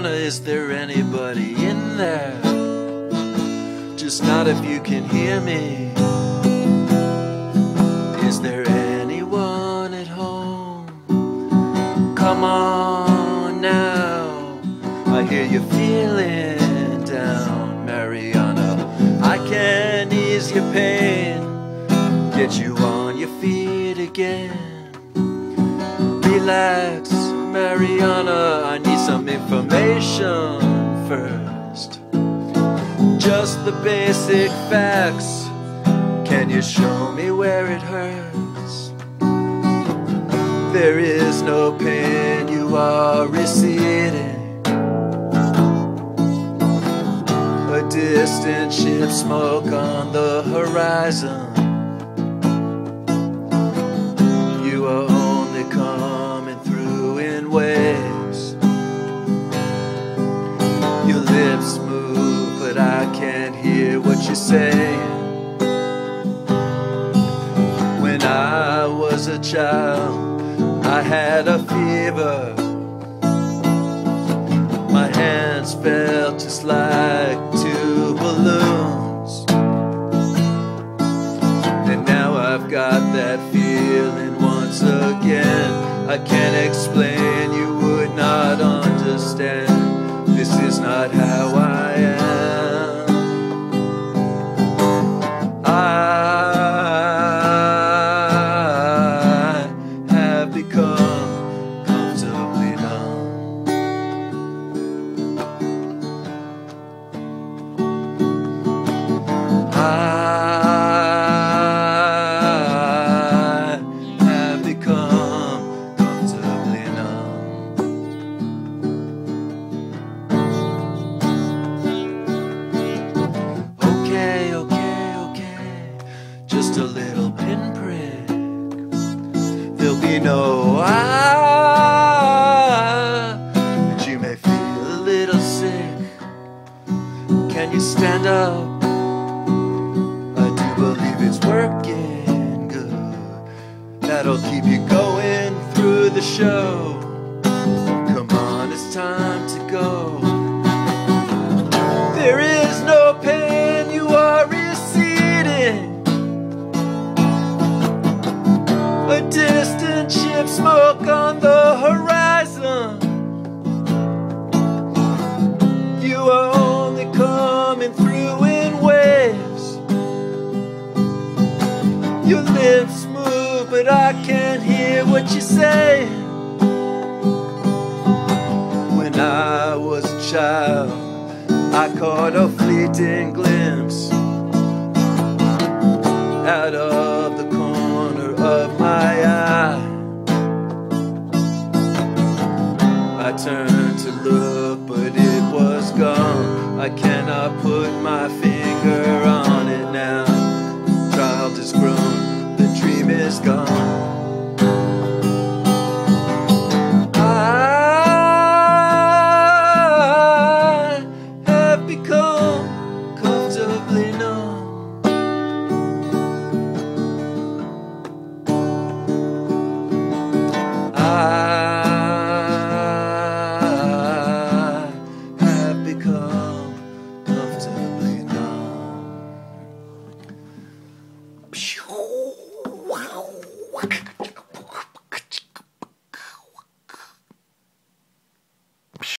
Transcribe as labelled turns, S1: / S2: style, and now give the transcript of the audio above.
S1: Mariana, is there anybody in there? Just not if you can hear me. Is there anyone at home? Come on now. I hear you feeling down, Mariana. I can ease your pain, get you on your feet again. Relax, Mariana. I need some information first. Just the basic facts. Can you show me where it hurts? There is no pain, you are receding. A distant ship smoke on the horizon. What. When I was a child, I had a fever. My hands felt just like two balloons. And now I've got that feeling once again. I can't explain, you would not understand. Just a little pinprick. There'll be no ah, but you may feel a little sick. Can you stand up? I do believe it's working good. That'll keep you going through the show. Distant ship smoke on the horizon. You are only coming through in waves. Your lips move, but I can't hear what you say. When I was a child, I caught a fleeting glimpse out of the corner of my turned to look, but it was gone. I cannot put my finger Whack.